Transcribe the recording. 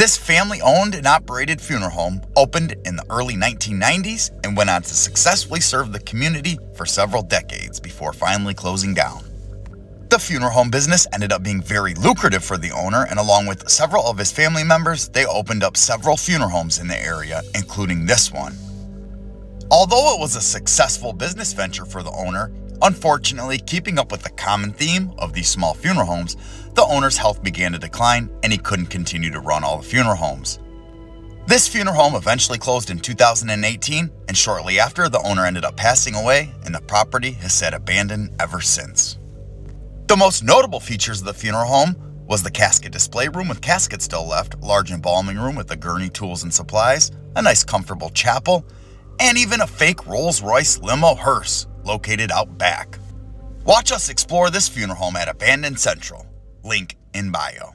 This family owned and operated funeral home opened in the early 1990s and went on to successfully serve the community for several decades before finally closing down. The funeral home business ended up being very lucrative for the owner, and along with several of his family members, they opened up several funeral homes in the area, including this one. Although it was a successful business venture for the owner, unfortunately, keeping up with the common theme of these small funeral homes, the owner's health began to decline and he couldn't continue to run all the funeral homes. This funeral home eventually closed in 2018, and shortly after, the owner ended up passing away, and the property has sat abandoned ever since. The most notable features of the funeral home was the casket display room with caskets still left, large embalming room with the gurney tools and supplies, a nice comfortable chapel, and even a fake Rolls Royce limo hearse located out back. Watch us explore this funeral home at Abandoned Central. Link in bio.